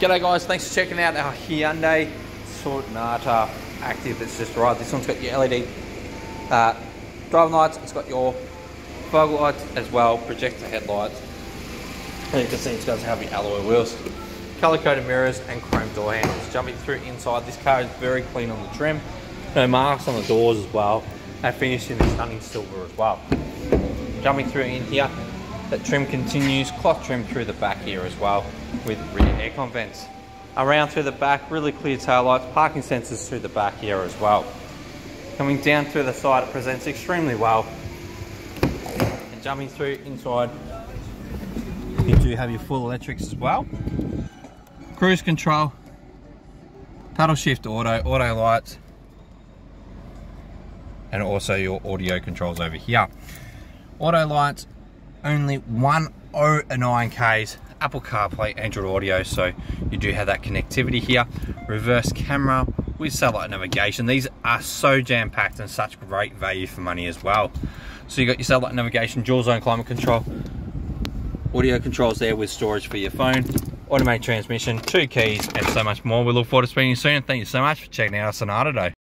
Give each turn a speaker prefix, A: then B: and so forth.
A: G'day guys, thanks for checking out our Hyundai Sonata Active that's just arrived. This one's got your LED uh, driving lights, it's got your fog lights as well, projector headlights. And you can see it's got heavy alloy wheels, color coded mirrors and chrome door handles. Jumping through inside, this car is very clean on the trim. No marks on the doors as well. And finished in a stunning silver as well. Jumping through in here, that trim continues, cloth trim through the back here as well with rear aircon vents. Around through the back, really clear tail lights, parking sensors through the back here as well. Coming down through the side, it presents extremely well. And jumping through inside, you do have your full electrics as well. Cruise control, paddle shift auto, auto lights, and also your audio controls over here. Auto lights, only 109 Ks, Apple CarPlay, Android Audio, so you do have that connectivity here. Reverse camera with satellite navigation. These are so jam-packed and such great value for money as well. So you got your satellite navigation, dual zone climate control, audio controls there with storage for your phone, automatic transmission, two keys, and so much more. We look forward to speaking soon. Thank you so much for checking out our Sonata today.